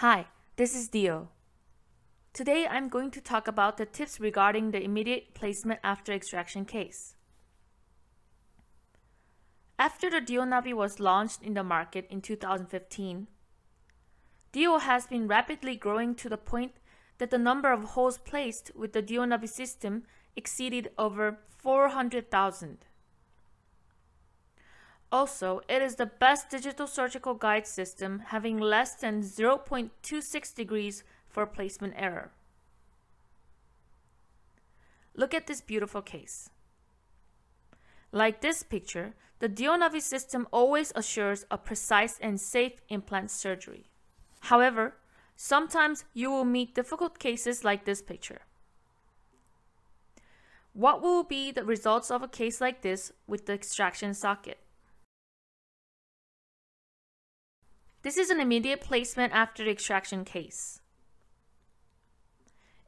Hi, this is Dio. Today I'm going to talk about the tips regarding the immediate placement after extraction case. After the DioNavi was launched in the market in 2015, Dio has been rapidly growing to the point that the number of holes placed with the DioNavi system exceeded over 400,000. Also, it is the best digital surgical guide system having less than 0.26 degrees for placement error. Look at this beautiful case. Like this picture, the DioNavi system always assures a precise and safe implant surgery. However, sometimes you will meet difficult cases like this picture. What will be the results of a case like this with the extraction socket? This is an immediate placement after the extraction case.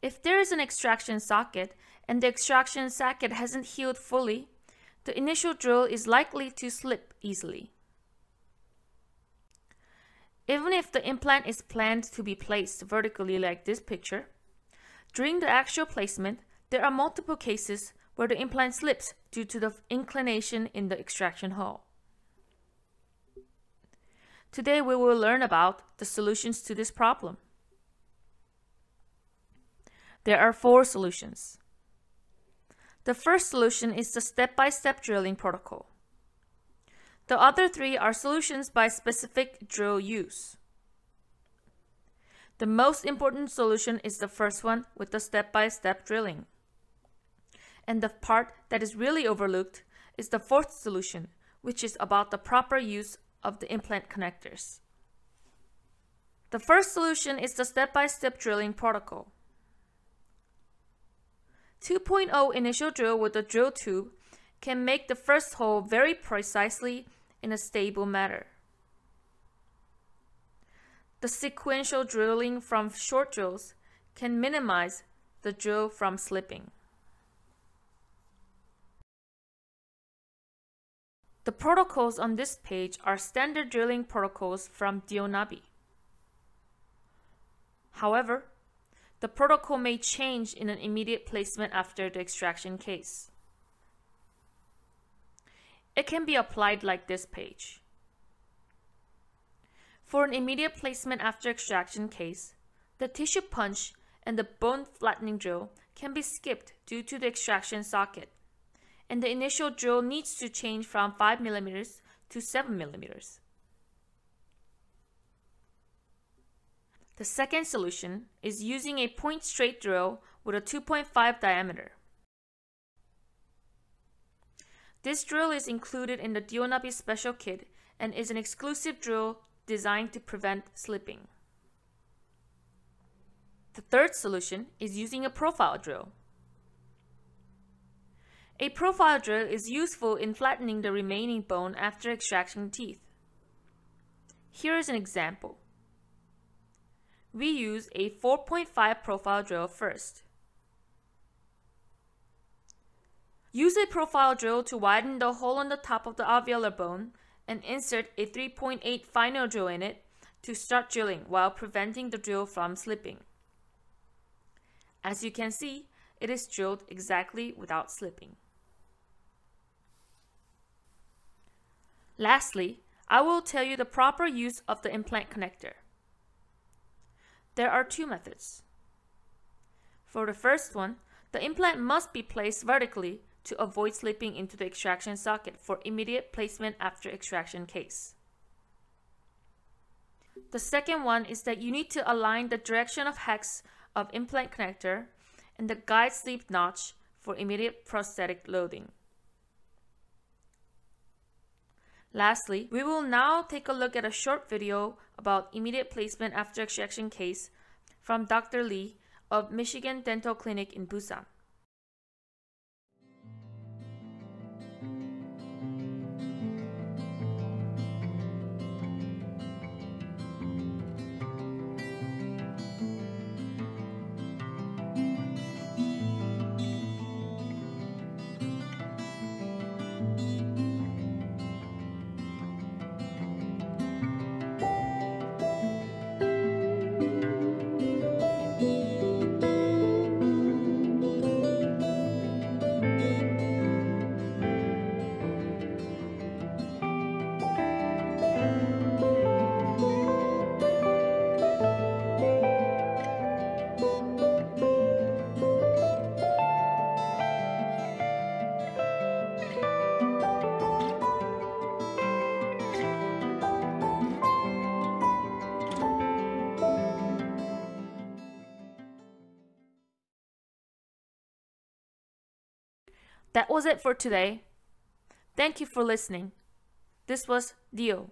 If there is an extraction socket and the extraction socket hasn't healed fully, the initial drill is likely to slip easily. Even if the implant is planned to be placed vertically like this picture, during the actual placement, there are multiple cases where the implant slips due to the inclination in the extraction hole. Today we will learn about the solutions to this problem. There are four solutions. The first solution is the step-by-step -step drilling protocol. The other three are solutions by specific drill use. The most important solution is the first one with the step-by-step -step drilling. And the part that is really overlooked is the fourth solution, which is about the proper use of the implant connectors. The first solution is the step-by-step -step drilling protocol. 2.0 initial drill with a drill tube can make the first hole very precisely in a stable manner. The sequential drilling from short drills can minimize the drill from slipping. The protocols on this page are standard drilling protocols from DioNavi. However, the protocol may change in an immediate placement after the extraction case. It can be applied like this page. For an immediate placement after extraction case, the tissue punch and the bone flattening drill can be skipped due to the extraction socket and the initial drill needs to change from 5 millimeters to 7 millimeters. The second solution is using a point straight drill with a 2.5 diameter. This drill is included in the DioNavi special kit and is an exclusive drill designed to prevent slipping. The third solution is using a profile drill. A profile drill is useful in flattening the remaining bone after extracting teeth. Here is an example. We use a 4.5 profile drill first. Use a profile drill to widen the hole on the top of the alveolar bone and insert a 3.8 final drill in it to start drilling while preventing the drill from slipping. As you can see, it is drilled exactly without slipping. Lastly, I will tell you the proper use of the implant connector. There are two methods. For the first one, the implant must be placed vertically to avoid slipping into the extraction socket for immediate placement after extraction case. The second one is that you need to align the direction of hex of implant connector and the guide sleeve notch for immediate prosthetic loading. Lastly, we will now take a look at a short video about immediate placement after extraction case from Dr. Lee of Michigan Dental Clinic in Busan. That was it for today. Thank you for listening. This was Dio.